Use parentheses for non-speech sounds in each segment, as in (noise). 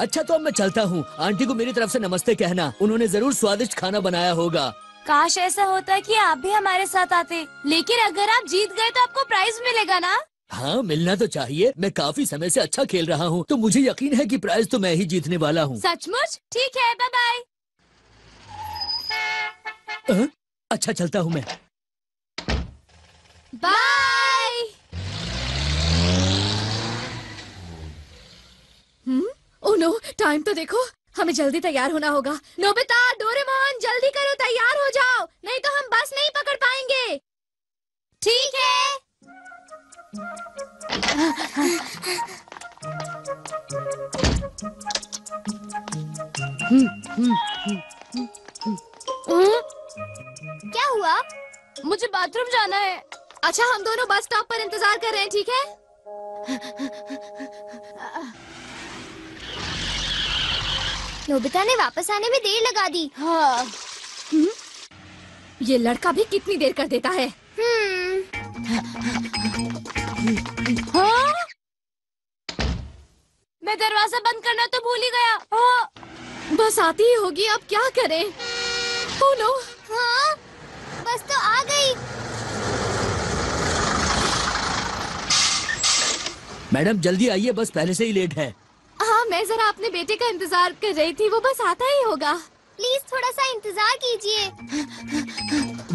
अच्छा तो अब मैं चलता हूँ। आंटी को मेरी तरफ़ से नमस्ते कहना। उन्होंने ज़रूर स्वादिष्ट खाना बनाया होगा। काश ऐसा होता कि आप भी हमारे साथ आते। लेकिन अगर आप जीत गए तो आपको प्राइज मिलेगा ना? हाँ मिलना तो चाहिए। मैं काफ़ी समय से अच्छा खेल रहा हूँ तो मुझे यकीन है कि प्राइज तो मैं ही जीतने वाला हूँ। सचमुच? ठीक है बाय बाय अच्छा चलता हूँ मैं। बाय ओ नो टाइम तो देखो। हमें जल्दी तैयार होना होगा। नोबिता डोरेमोन जल्दी करो तैयार हो जाओ। नहीं तो हम बस नहीं पकड़ पाएँगे। ठीक है। हम्म, क्या हुआ? मुझे बाथरूम जाना है। अच्छा हम दोनों बस स्टॉप पर इंतज़ार कर रहे हैं ठीक है? नोबिता ने वापस आने में देर लगा दी। हाँ। ये लड़का भी कितनी देर कर देता है? हम्म। हाँ? मैं दरवाज़ा बंद करना तो भूल ही गया। हाँ, बस आती ही होगी अब क्या करें? ओ नो हाँ। बस तो आ गई। मैडम जल्दी आइए बस पहले से ही लेट हाँ। मैं जरा अपने बेटे का इंतज़ार कर रही थी वो बस आता ही होगा। प्लीज़ थोड़ा सा इंतज़ार कीजिए।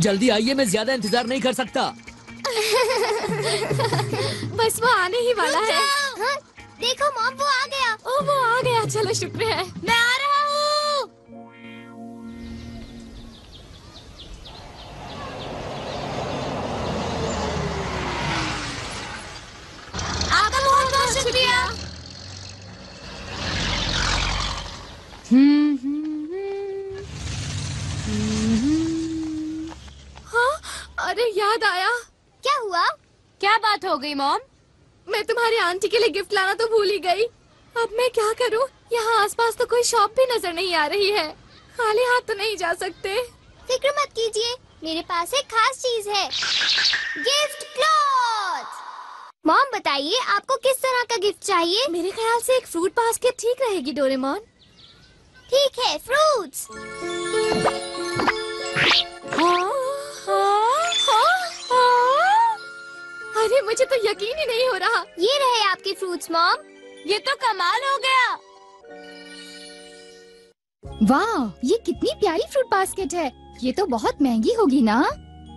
जल्दी आइए मैं ज़्यादा इंतज़ार नहीं कर सकता। (laughs) बस वो आने ही वाला है। हाँ, देखो मॉम वो आ गया। ओ वो आ गया। चलो शुक्र है मैं आ रहा हूँ। आपका बहुत बहुत शुक्रिया। हो गई मॉम। मैं तुम्हारी आंटी के लिए गिफ्ट लाना तो भूल ही गई। अब मैं क्या करूँ? यहाँ आसपास तो कोई शॉप भी नज़र नहीं आ रही है। खाली हाथ तो नहीं जा सकते। फ़िक्र मत कीजिए मेरे पास एक खास चीज़ है। Gift cloth. मॉम बताइए आपको किस तरह का गिफ्ट चाहिए? मेरे ख्याल से एक फ्रूट बास्केट ठीक रहेगी डोरेमोन। ठीक है फ्रूट्स। अरे मुझे तो यकीन ही नहीं हो रहा। ये रहे आपके फ्रूट्स मॉम ये तो कमाल हो गया। वाह ये कितनी प्यारी फ्रूट बास्केट है। ये तो बहुत महँगी होगी ना?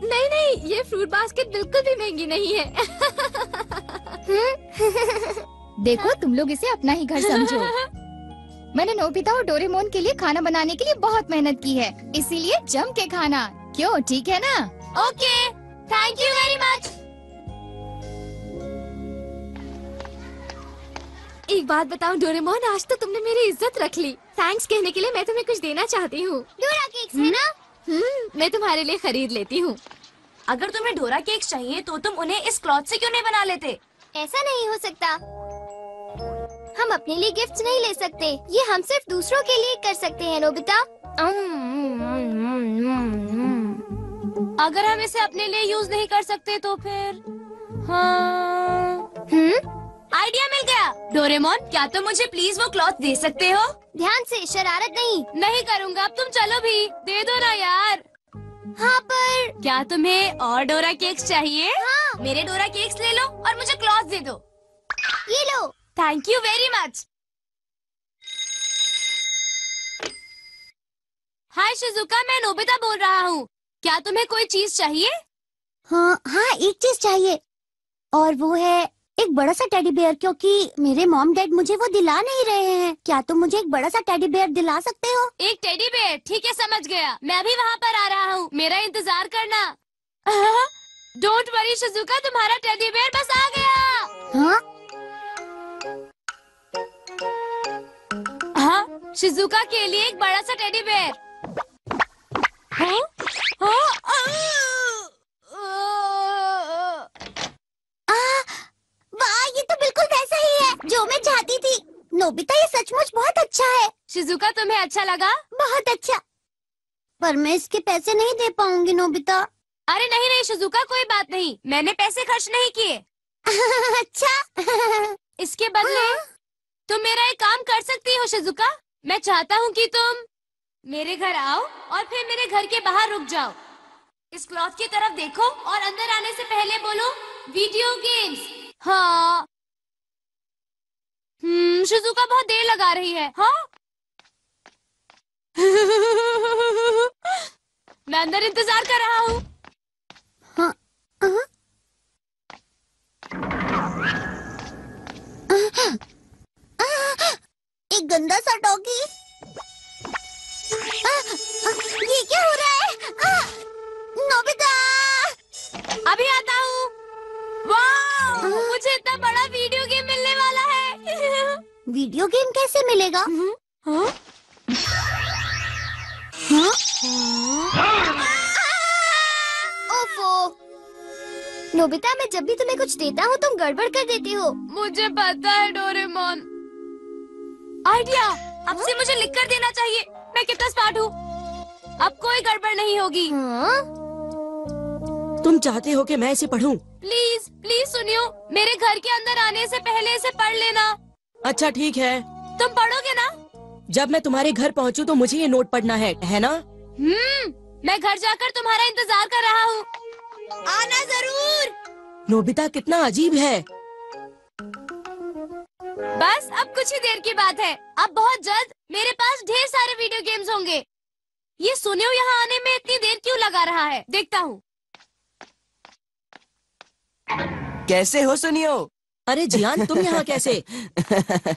नहीं नहीं ये फ्रूट बास्केट बिल्कुल भी महँगी नहीं है। देखो तुम लोग इसे अपना ही घर समझो। मैंने नोबिता और डोरेमोन के लिए खाना बनाने के लिए बहुत मेहनत की है। इसीलिए जम के खाना। क्यों ठीक है ना? Okay thank you very much एक बात बताओ डोरेमोन आज तो तुमने मेरी इज़्ज़त रख ली। थैंक्स कहने के लिए मैं तुम्हें कुछ देना चाहती हूँ। डोरा केक्स है ना? हम्म, मैं तुम्हारे लिए खरीद लेती हूँ। अगर तुम्हें डोरा केक चाहिए तो तुम उन्हें इस क्लॉथ से क्यों नहीं बना लेते? ऐसा नहीं हो सकता। हम अपने लिए गिफ्ट नहीं ले सकते। ये हम सिर्फ़ दूसरों के लिए कर सकते हैं नोबिता अगर हम इसे अपने लिए यूज़ नहीं कर सकते तो फिर? हाँ। हम्म? आइडिया मिल गया। डोरेमोन क्या तुम तो मुझे प्लीज़ वो क्लॉथ दे सकते हो? ध्यान से शरारत नहीं। नहीं करूँगा अब तुम चलो भी। दे दो ना यार। हाँ पर क्या तुम्हें और डोरा केक्स चाहिए? हाँ। मेरे डोरा केक्स ले लो और मुझे क्लॉथ दे दो। ये लो। Thank you very much hi Shizuka मैं नोबिता बोल रहा हूँ। क्या तुम्हें कोई चीज़ चाहिए? हाँ हाँ एक चीज़ चाहिए। और वो है एक बड़ा सा टेडी बेयर क्योंकि मेरे मॉम डैड मुझे वो दिला नहीं रहे हैं। क्या तुम तो मुझे एक बड़ा सा टेडी बेयर दिला सकते हो? एक टेडी बेयर ठीक है समझ गया। मैं भी वहाँ पर आ रहा हूँ। मेरा इंतज़ार करना। डोंट वरी शिजुका तुम्हारा टेडी बेयर बस आ गया। हाँ? हाँ शिजुका के लिए एक बड़ा सा टेडी बेयर हाँ? हाँ? आ! आ, वाह ये तो बिल्कुल वैसा ही है जो मैं चाहती थी नोबिता ये सचमुच बहुत अच्छा है। शिजुका तुम्हें अच्छा लगा? बहुत अच्छा। पर मैं इसके पैसे नहीं दे पाऊँगी नोबिता। अरे नहीं नहीं शिजुका कोई बात नहीं। मैंने पैसे खर्च नहीं किए। (laughs) अच्छा। इसके बदले तुम मेरा एक काम कर सकती हो शिजुका। मैं चाहता हूँ कि तुम मेरे घर आओ और फिर मेरे घर के बाहर रुक जाओ। इस क्लॉथ की तरफ़ देखो और अंदर आने से पहले बोलो वीडियो गेम्स। हाँ। शिजुका बहुत देर लगा रही है। हाँ? (laughs) मैं अंदर इंतज़ार कर रहा हूँ। हाँ? एक गंदा सा डॉगी। ये क्या हो रहा है? आ, नोबिता! अभी आता हूँ। मुझे इतना बड़ा वीडियो वीडियो गेम कैसे मिलेगा? हाँ? हाँ? ओफो। नोबिता मैं जब भी तुम्हें कुछ देता हूँ तुम गड़बड़ कर देती हो। मुझे पता है डोरेमोन। आइडिया! अब से मुझे लिख कर देना चाहिए। मैं कितना स्मार्ट हूँ। अब कोई गड़बड़ नहीं होगी। हाँ? तुम चाहते हो कि मैं इसे पढ़ूं? प्लीज़ प्लीज़ सुनियो। मेरे घर के अंदर आने से पहले इसे पढ़ लेना। अच्छा ठीक है। तुम पढ़ोगे ना? जब मैं तुम्हारे घर पहुंचूं तो मुझे ये नोट पढ़ना है है ना? हम्म मैं घर जाकर तुम्हारा इंतज़ार कर रहा हूँ। आना ज़रूर। नोबिता कितना अजीब है। बस अब कुछ ही देर की बात है। अब बहुत जल्द मेरे पास ढेर सारे वीडियो गेम्स होंगे। ये सुनियो यहाँ आने में इतनी देर क्यों लगा रहा है? देखता हूँ। कैसे हो सुनियो? अरे जियान तुम यहाँ कैसे? (laughs)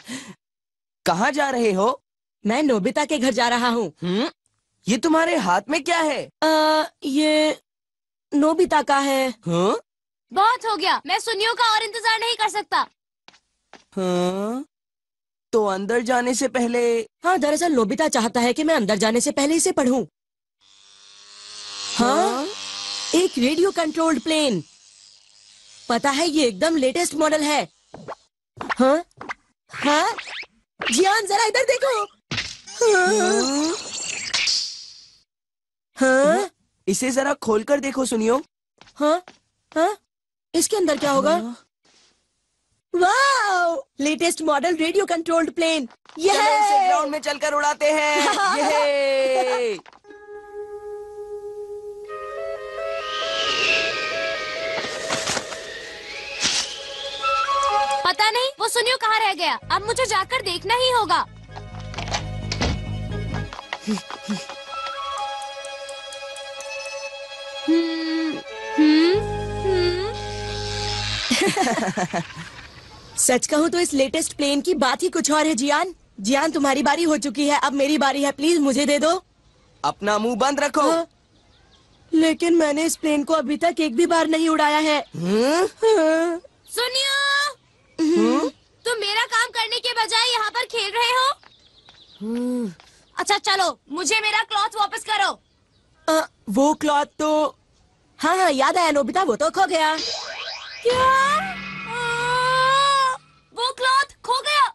कहाँ जा रहे हो? मैं नोबिता के घर जा रहा हूँ। हम्म ये तुम्हारे हाथ में क्या है? आ, ये नोबिता का है। हाँ? बहुत हो गया मैं सुनियो का और इंतज़ार नहीं कर सकता। हाँ? तो अंदर जाने से पहले हाँ दरअसल नोबिता चाहता है कि मैं अंदर जाने से पहले इसे पढ़ूं। हाँ? एक रेडियो कंट्रोल्ड प्लेन। पता है ये एकदम लेटेस्ट मॉडल है। हाँ? हाँ? जियान जरा इधर देखो। हाँ, हाँ? इसे जरा खोलकर देखो सुनियो। हाँ? हाँ? इसके अंदर क्या होगा? Wow! Latest model radio controlled plane. ये ग्राउंड में चलकर उड़ाते हैं। (laughs) ये पता नहीं वो सुनियो कहाँ रह गया अब मुझे जाकर देखना ही होगा हम्म, हम्म, हम्म। सच कहूँ तो इस लेटेस्ट प्लेन की बात ही कुछ और है जियान जियान तुम्हारी बारी हो चुकी है अब मेरी बारी है प्लीज़ मुझे दे दो अपना मुँह बंद रखो हाँ। लेकिन मैंने इस प्लेन को अभी तक एक भी बार नहीं उड़ाया है हम्म? हाँ। सुनियो करने के बजाय यहाँ पर खेल रहे हो? अच्छा चलो मुझे मेरा क्लॉथ वापस करो। आ, वो क्लॉथ तो हाँ हाँ याद आया नोबिता वो तो खो गया। क्या? आ, वो क्लॉथ खो गया।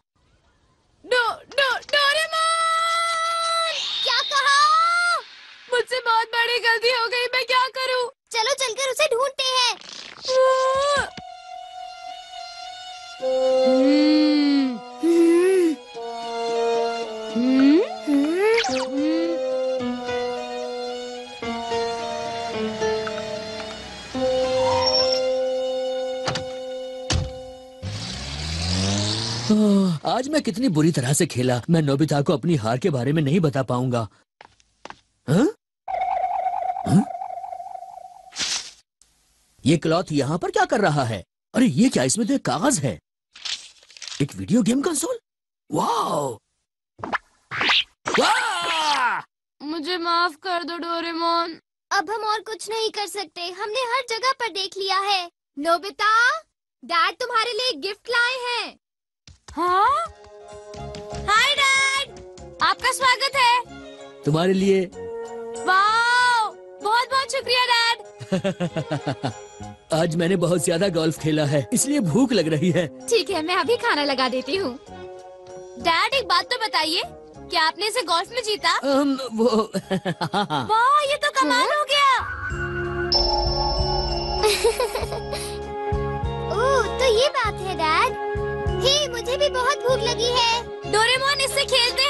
आज मैं कितनी बुरी तरह से खेला मैं नोबिता को अपनी हार के बारे में नहीं बता पाऊँगा। हाँ? हाँ? ये क्लॉथ यहाँ पर क्या कर रहा है? अरे ये क्या इसमें तो एक कागज़ है। एक वीडियो गेम कंसोल? वाओ! मुझे माफ़ कर दो डोरेमोन। अब हम और कुछ नहीं कर सकते। हमने हर जगह पर देख लिया है। नोबिता डैड तुम्हारे लिए गिफ्ट लाए हैं। हाँ? हाय डैड आपका स्वागत है। तुम्हारे लिए। वाओ बहुत बहुत शुक्रिया डैड (laughs) आज मैंने बहुत ज़्यादा गोल्फ खेला है इसलिए भूख लग रही है। ठीक है मैं अभी खाना लगा देती हूँ। डैड एक बात तो बताइए क्या आपने इसे गोल्फ में जीता? अम, वो हाँ, (laughs) वाह ये तो कमाल हो गया। (laughs) ओह तो ये बात है डैड मुझे भी बहुत भूख लगी है। डोरेमोन इससे खेलते